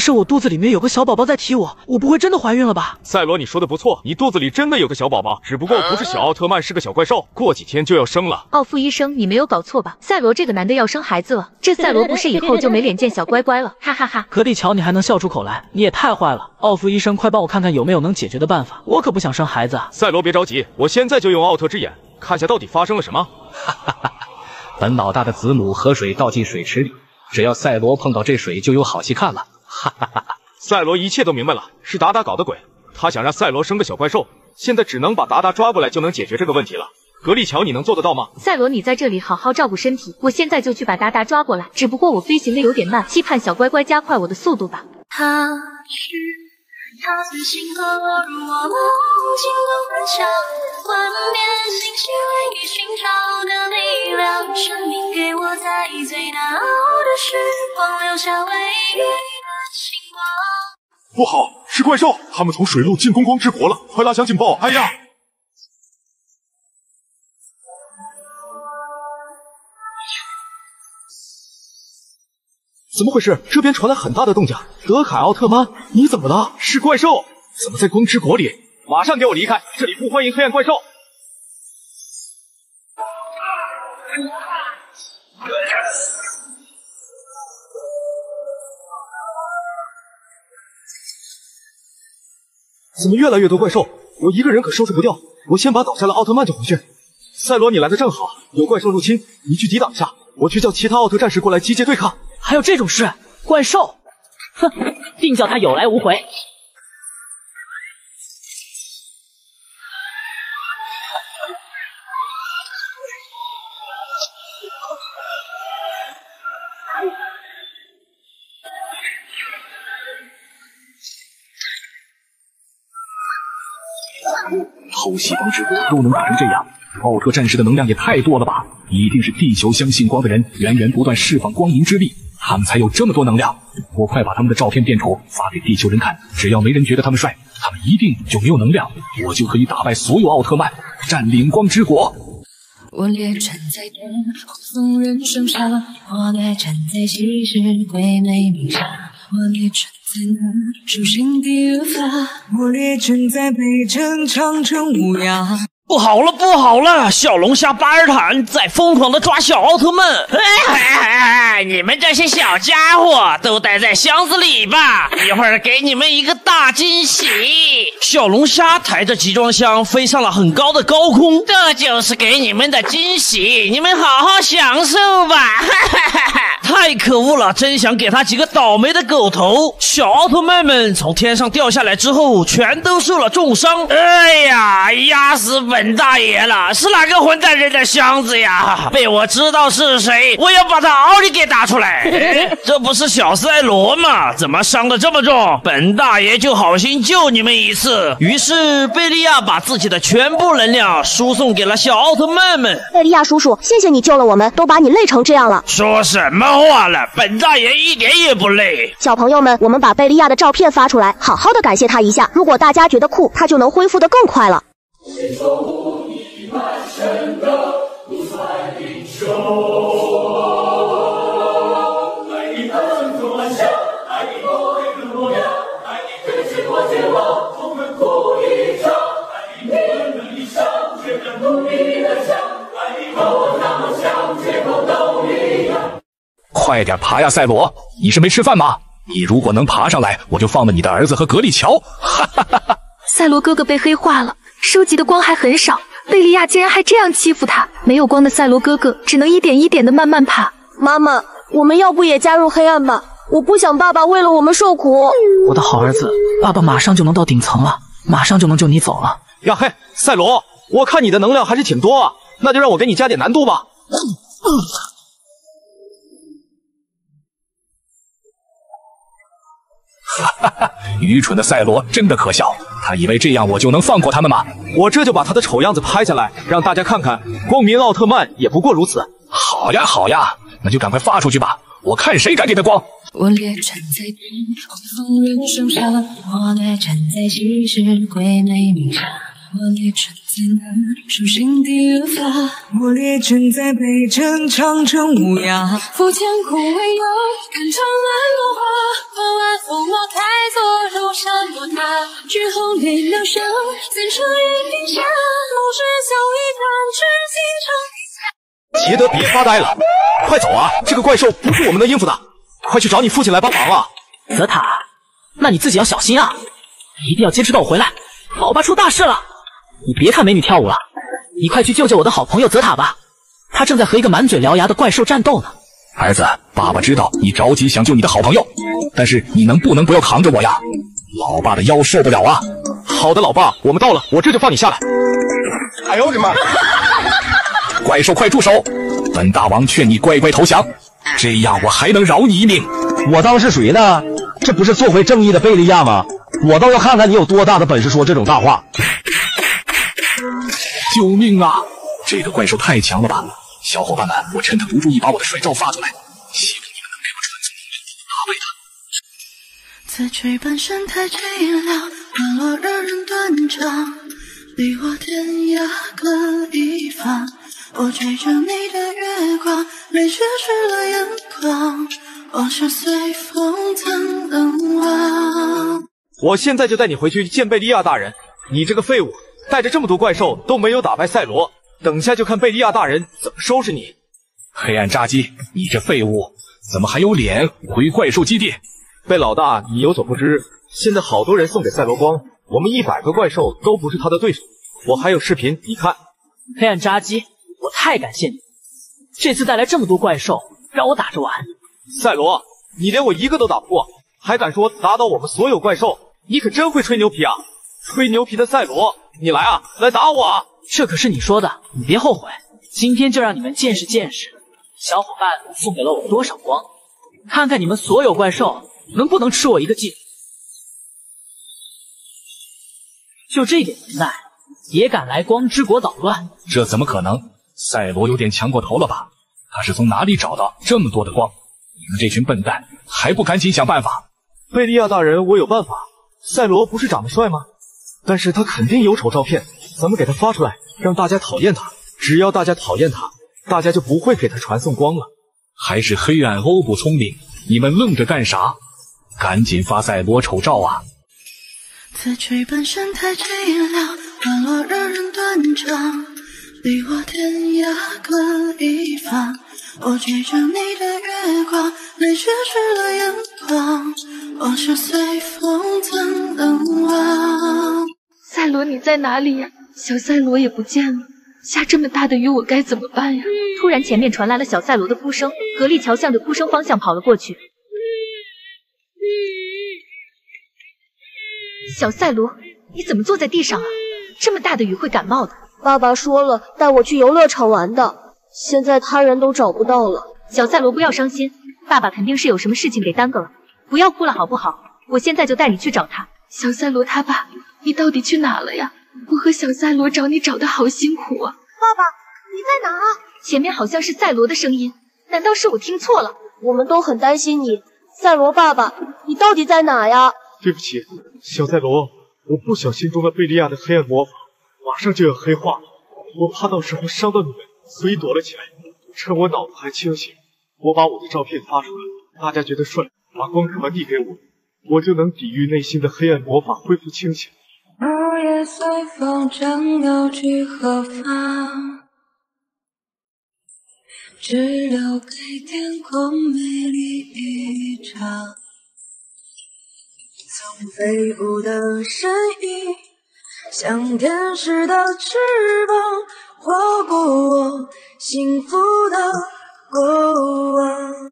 医生，我肚子里面有个小宝宝在踢我，我不会真的怀孕了吧？赛罗，你说的不错，你肚子里真的有个小宝宝，只不过不是小奥特曼，是个小怪兽，过几天就要生了。奥夫医生，你没有搞错吧？赛罗这个男的要生孩子了，这赛罗不是以后就没脸见小乖乖了？哈哈哈！格力乔，你还能笑出口来？你也太坏了！奥夫医生，快帮我看看有没有能解决的办法，我可不想生孩子啊！赛罗，别着急，我现在就用奥特之眼看下到底发生了什么。哈哈哈！本老大的子母河水倒进水池里，只要赛罗碰到这水，就有好戏看了。哈哈哈！赛罗一切都明白了，是达达搞的鬼，他想让赛罗生个小怪兽，现在只能把达达抓过来就能解决这个问题了。格丽乔，你能做得到吗？赛罗，你在这里好好照顾身体，我现在就去把达达抓过来。只不过我飞行的有点慢，期盼小乖乖加快我的速度吧。他是他随星河落入我梦境的幻想，幻变星系为你寻找的力量，生命给我在最难熬的时光留下唯一。不好，是怪兽，他们从水路进攻光之国了，快拉响警报！哎呀！怎么回事？这边传来很大的动静。德凯奥特曼，你怎么了？是怪兽？怎么在光之国里？马上给我离开，这里不欢迎黑暗怪兽。怎么越来越多怪兽？我一个人可收拾不掉。我先把倒下的奥特曼救回去。赛罗，你来的正好，有怪兽入侵，你去抵挡一下，我去叫其他奥特战士过来集结对抗。还有这种事？怪兽？哼，定叫他有来无回。偷袭光之国都能打成这样，奥特战士的能量也太多了吧？一定是地球相信光的人源源不断释放光银之力，他们才有这么多能量。我快把他们的照片变丑发给地球人看，只要没人觉得他们帅，他们一定就没有能量，我就可以打败所有奥特曼，占领光之国。我列站在巅峰人生上，我列站在昔日鬼魅名下，我列站在那诛心地恶法，我列阵在北城长城乌鸦。不好了，不好了！小龙虾巴尔坦在疯狂的抓小奥特曼！哎，你们这些小家伙都待在箱子里吧，一会儿给你们一个大惊喜！小龙虾抬着集装箱飞上了很高的高空，这就是给你们的惊喜，你们好好享受吧！太可恶了，真想给他几个倒霉的狗头！小奥特曼们从天上掉下来之后，全都受了重伤。哎呀，压死本！大爷了，是哪个混蛋扔的箱子呀？被我知道是谁，我要把他奥利给打出来！这不是小赛罗吗？怎么伤的这么重？本大爷就好心救你们一次。于是贝利亚把自己的全部能量输送给了小奥特曼们。贝利亚叔叔，谢谢你救了我们，都把你累成这样了。说什么话了？本大爷一点也不累。小朋友们，我们把贝利亚的照片发出来，好好的感谢他一下。如果大家觉得酷，他就能恢复的更快了。心中无意满身的不算英雄，快点爬呀，赛罗！你是没吃饭吗？你如果能爬上来，我就放了你的儿子和格力乔。哈哈哈哈！赛罗哥哥被黑化了。收集的光还很少，贝利亚竟然还这样欺负他！没有光的赛罗哥哥只能一点一点的慢慢爬。妈妈，我们要不也加入黑暗吧？我不想爸爸为了我们受苦。我的好儿子，爸爸马上就能到顶层了，马上就能救你走了。呀嘿，赛罗，我看你的能量还是挺多啊，那就让我给你加点难度吧。哈哈，愚蠢的赛罗真的可笑，他以为这样我就能放过他们吗？我这就把他的丑样子拍下来，让大家看看，光明奥特曼也不过如此。好呀好呀，那就赶快发出去吧，我看谁敢给他光。我列站在狂风人生上，我列站在昔日鬼魅名下，我列站在那诛心地恶法，我列站在北城长城乌鸦，浮天空未有，看长安落花，换晚风。后泪流下，怎彻夜冰下，梦是笑一叹，痴情长。杰德，别发呆了，快走啊！这个怪兽不是我们能应付的，快去找你父亲来帮忙啊！泽塔，那你自己要小心啊，一定要坚持到我回来。老爸出大事了，你别看美女跳舞了，你快去救救我的好朋友泽塔吧，他正在和一个满嘴獠牙的怪兽战斗呢。儿子，爸爸知道你着急想救你的好朋友，但是你能不能不要扛着我呀？老爸的腰受不了啊！好的，老爸，我们到了，我这就放你下来。哎呦我的妈！怪兽，快住手！本大王劝你乖乖投降，这样我还能饶你一命。我当是谁呢？这不是做回正义的贝利亚吗？我倒要看看你有多大的本事说这种大话！救命啊！这个怪兽太强了吧！小伙伴们，我趁他不注意把我的帅照发出来，希望你们能给我传送能量，打败他。此曲半生太凄凉，花落让人断肠，你我天涯各一方。我追着你的月光，泪却湿了眼眶，往事随风怎能忘。我现在就带你回去见贝利亚大人。你这个废物，带着这么多怪兽都没有打败赛罗，等下就看贝利亚大人怎么收拾你。黑暗扎基，你这废物，怎么还有脸回怪兽基地？贝老大，你有所不知，现在好多人送给赛罗光，我们一百个怪兽都不是他的对手。我还有视频，你看。黑暗扎基，我太感谢你，这次带来这么多怪兽，让我打着玩。赛罗，你连我一个都打不过，还敢说打倒我们所有怪兽？你可真会吹牛皮啊！吹牛皮的赛罗，你来啊，来打我啊！这可是你说的，你别后悔。今天就让你们见识见识，小伙伴送给了我多少光，看看你们所有怪兽能不能吃我一个记。就这点能耐，也敢来光之国捣乱？这怎么可能？赛罗有点强过头了吧？他是从哪里找到这么多的光？你们这群笨蛋，还不赶紧想办法！贝利亚大人，我有办法。赛罗不是长得帅吗？但是他肯定有丑照片，咱们给他发出来，让大家讨厌他。只要大家讨厌他，大家就不会给他传送光了。还是黑暗欧不聪明，你们愣着干啥？赶紧发赛罗丑照啊！此曲本身太凄凉，沦落让人断肠，你我天涯各一方。我追着你的月光，泪却湿了眼眶，往事随风曾冷忘。赛罗，你在哪里呀？小赛罗也不见了，下这么大的雨，我该怎么办呀？突然，前面传来了小赛罗的哭声，格力乔向着哭声方向跑了过去。小赛罗，你怎么坐在地上啊？这么大的雨会感冒的。爸爸说了，带我去游乐场玩的。现在他人都找不到了。小赛罗，不要伤心，爸爸肯定是有什么事情给耽搁了。不要哭了，好不好？我现在就带你去找他。小赛罗他爸，你到底去哪了呀？我和小赛罗找你找的好辛苦啊。爸爸，你在哪啊？前面好像是赛罗的声音，难道是我听错了？我们都很担心你，赛罗爸爸，你到底在哪呀？对不起，小赛罗，我不小心中了贝利亚的黑暗魔法，马上就要黑化了，我怕到时候伤到你们，所以躲了起来。趁我脑子还清醒，我把我的照片发出来，大家觉得帅，把光传递给我，我就能抵御内心的黑暗魔法，恢复清醒。落叶随风，将要去何方？只留给天空美丽一场。曾飞舞的身影，像天使的翅膀，划过我幸福的过往。